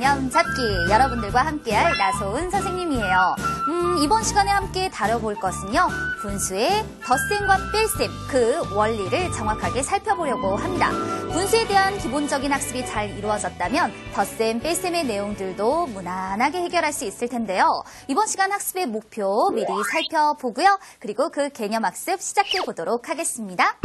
감 잡기 여러분들과 함께할 나소은 선생님이에요. 음, 이번 시간에 함께 다뤄볼 것은요. 분수의 덧셈과 뺄셈 그 원리를 정확하게 살펴보려고 합니다. 분수에 대한 기본적인 학습이 잘 이루어졌다면 덧셈, 뺄셈의 내용들도 무난하게 해결할 수 있을 텐데요. 이번 시간 학습의 목표 미리 살펴보고요. 그리고 그 개념 학습 시작해 보도록 하겠습니다.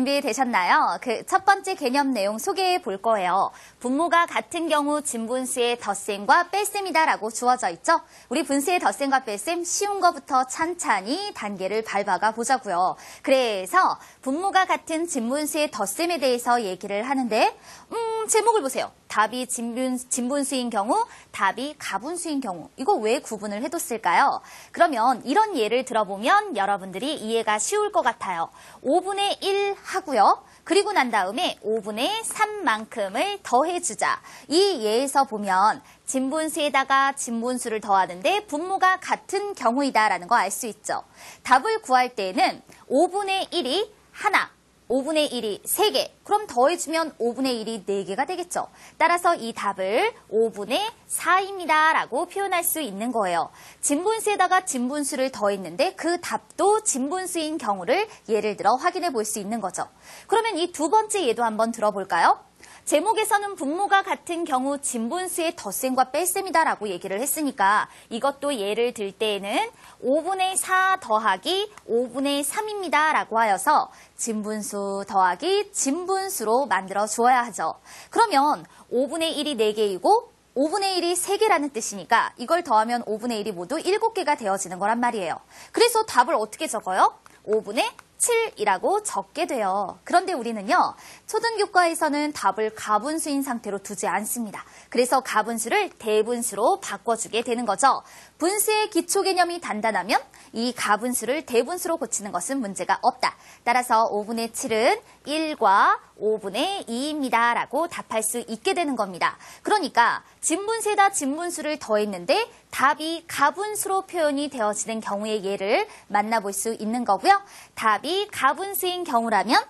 준비되셨나요? 그 첫 번째 개념 내용 소개해 볼 거예요. 분모가 같은 경우 진분수의 덧셈과 뺄셈이다라고 주어져 있죠? 우리 분수의 덧셈과 뺄셈 쉬운 거부터 찬찬히 단계를 밟아가 보자고요. 그래서 분모가 같은 진분수의 덧셈에 대해서 얘기를 하는데 음, 제목을 보세요. 답이 진분, 진분수인 경우, 답이 가분수인 경우. 이거 왜 구분을 해뒀을까요? 그러면 이런 예를 들어보면 여러분들이 이해가 쉬울 것 같아요. 5분의 1 하고요. 그리고 난 다음에 5분의 3만큼을 더해주자. 이 예에서 보면 진분수에다가 진분수를 더하는데 분모가 같은 경우이다라는 거 알 수 있죠. 답을 구할 때에는 5분의 1이 하나, 5분의 1이 3개. 그럼 더해주면 5분의 1이 4개가 되겠죠. 따라서 이 답을 5분의 4입니다. 라고 표현할 수 있는 거예요. 진분수에다가 진분수를 더했는데 그 답도 진분수인 경우를 예를 들어 확인해 볼 수 있는 거죠. 그러면 이 두 번째 예도 한번 들어볼까요? 제목에서는 분모가 같은 경우 진분수의 덧셈과 뺄셈이다라고 얘기를 했으니까 이것도 예를 들 때에는 5분의 4 더하기 5분의 3입니다 라고 하여서 진분수 더하기 진분수로 만들어 주어야 하죠. 그러면 5분의 1이 4개이고 5분의 1이 3개라는 뜻이니까 이걸 더하면 5분의 1이 모두 7개가 되어지는 거란 말이에요. 그래서 답을 어떻게 적어요? 5분의 7이라고 적게 돼요. 그런데 우리는요, 초등교과에서는 답을 가분수인 상태로 두지 않습니다. 그래서 가분수를 대분수로 바꿔주게 되는 거죠. 분수의 기초 개념이 단단하면 이 가분수를 대분수로 고치는 것은 문제가 없다. 따라서 5분의 7은 1과 5분의 2입니다. 라고 답할 수 있게 되는 겁니다. 그러니까 진분수에다 진분수를 더했는데 답이 가분수로 표현이 되어지는 경우의 예를 만나볼 수 있는 거고요. 답이 가분수인 경우라면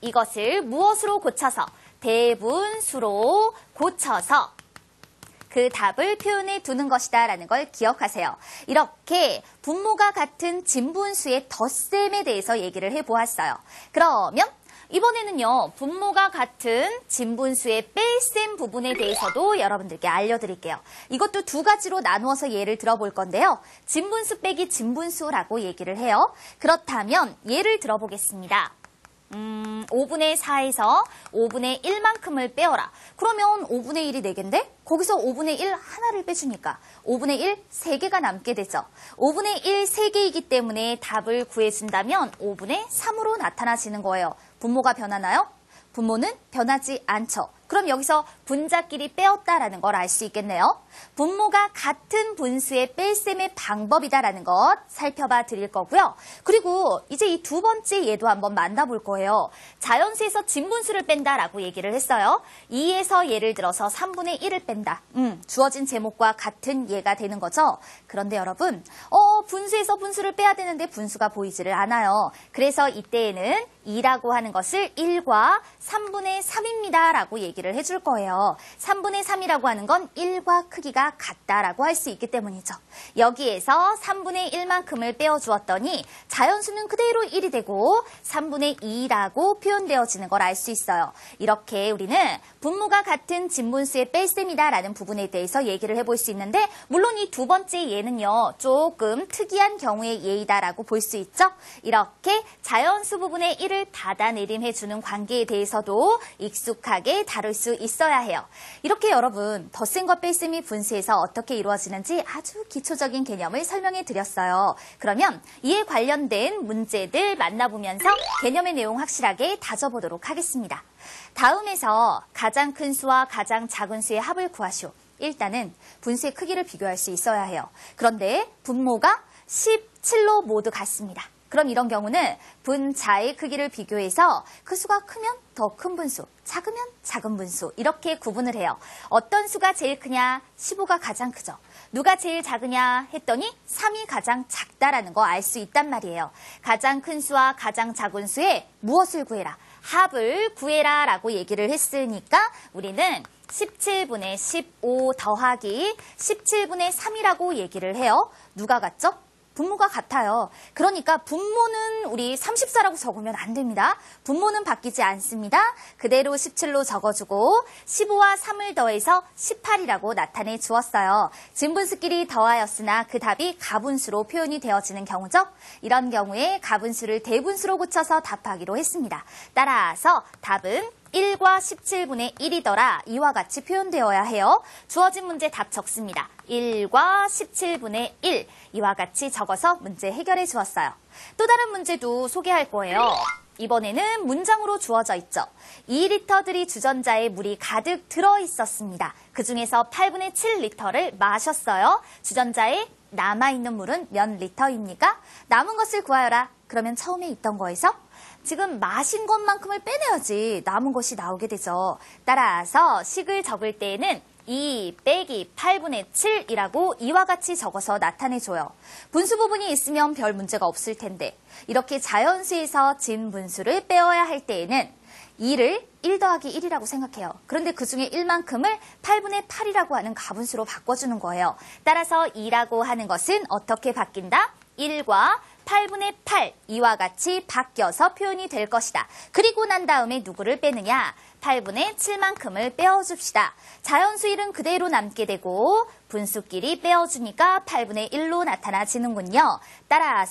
이것을 무엇으로 고쳐서 대분수로 고쳐서 그 답을 표현해 두는 것이다 라는 걸 기억하세요. 이렇게 분모가 같은 진분수의 덧셈에 대해서 얘기를 해보았어요. 그러면 이번에는요, 분모가 같은 진분수의 뺄셈 부분에 대해서도 여러분들께 알려드릴게요. 이것도 두 가지로 나누어서 예를 들어볼 건데요. 진분수 빼기 진분수라고 얘기를 해요. 그렇다면 예를 들어보겠습니다. 음, 5분의 4에서 5분의 1만큼을 빼어라. 그러면 5분의 1이 4개인데 거기서 5분의 1 하나를 빼주니까 5분의 1 3개가 남게 되죠. 5분의 1 3개이기 때문에 답을 구해준다면 5분의 3으로 나타나지는 거예요. 분모가 변하나요? 분모는 변하지 않죠. 그럼 여기서 분자끼리 빼었다라는 걸 알 수 있겠네요. 분모가 같은 분수의 뺄셈의 방법이다라는 것 살펴봐 드릴 거고요. 그리고 이제 이 두 번째 예도 한번 만나볼 거예요. 자연수에서 진분수를 뺀다라고 얘기를 했어요. 2에서 예를 들어서 3분의 1을 뺀다. 음, 주어진 제목과 같은 예가 되는 거죠. 그런데 여러분, 어, 분수에서 분수를 빼야 되는데 분수가 보이지를 않아요. 그래서 이때에는 2라고 하는 것을 1과 3분의 3입니다. 라고 얘기를 해줄 거예요. 3분의 3이라고 하는 건 1과 크기가 같다라고 할 수 있기 때문이죠. 여기에서 3분의 1만큼을 빼어주었더니 자연수는 그대로 1이 되고 3분의 2라고 표현되어지는 걸 알 수 있어요. 이렇게 우리는 분모가 같은 진분수의 뺄셈이다라는 부분에 대해서 얘기를 해볼 수 있는데 물론 이 두 번째 예는요. 조금 특이한 경우의 예이다라고 볼 수 있죠. 이렇게 자연수 부분의 1을 닫아내림해주는 관계에 대해서도 익숙하게 다룰 수 있어야 해요. 이렇게 여러분 덧셈과 뺄셈이 분수에서 어떻게 이루어지는지 아주 기초적인 개념을 설명해 드렸어요. 그러면 이에 관련된 문제들 만나보면서 개념의 내용 확실하게 다져보도록 하겠습니다. 다음에서 가장 큰 수와 가장 작은 수의 합을 구하시오. 일단은 분수의 크기를 비교할 수 있어야 해요. 그런데 분모가 17로 모두 같습니다. 그럼 이런 경우는 분자의 크기를 비교해서 그 수가 크면 더 큰 분수, 작으면 작은 분수 이렇게 구분을 해요. 어떤 수가 제일 크냐? 15가 가장 크죠. 누가 제일 작으냐 했더니 3이 가장 작다라는 거 알 수 있단 말이에요. 가장 큰 수와 가장 작은 수의 무엇을 구해라? 합을 구해라 라고 얘기를 했으니까 우리는 17분의 15 더하기 17분의 3이라고 얘기를 해요. 누가 같죠? 분모가 같아요. 그러니까 분모는 우리 34라고 적으면 안 됩니다. 분모는 바뀌지 않습니다. 그대로 17로 적어주고 15와 3을 더해서 18이라고 나타내 주었어요. 진분수끼리 더하였으나 그 답이 가분수로 표현이 되어지는 경우죠. 이런 경우에 가분수를 대분수로 고쳐서 답하기로 했습니다. 따라서 답은 1과 17분의 1이더라. 이와 같이 표현되어야 해요. 주어진 문제 답 적습니다. 1과 17분의 1. 이와 같이 적어서 문제 해결해 주었어요. 또 다른 문제도 소개할 거예요. 이번에는 문장으로 주어져 있죠. 2리터들이 주전자에 물이 가득 들어 있었습니다. 그 중에서 8분의 7리터를 마셨어요. 주전자에 남아있는 물은 몇 리터입니까? 남은 것을 구하여라. 그러면 처음에 있던 거에서 지금 마신 것만큼을 빼내야지 남은 것이 나오게 되죠. 따라서 식을 적을 때에는 2 빼기 8분의 7이라고 이와 같이 적어서 나타내줘요. 분수 부분이 있으면 별 문제가 없을 텐데 이렇게 자연수에서 진 분수를 빼어야 할 때에는 2를 1 더하기 1이라고 생각해요. 그런데 그 중에 1만큼을 8분의 8이라고 하는 가분수로 바꿔주는 거예요. 따라서 2라고 하는 것은 어떻게 바뀐다? 1과 8분의 8 이와 같이 바뀌어서 표현이 될 것이다. 그리고 난 다음에 누구를 빼느냐? 8분의 7만큼을 빼어줍시다. 자연수 1은 그대로 남게 되고 분수끼리 빼어주니까 8분의 1로 나타나지는군요. 따라서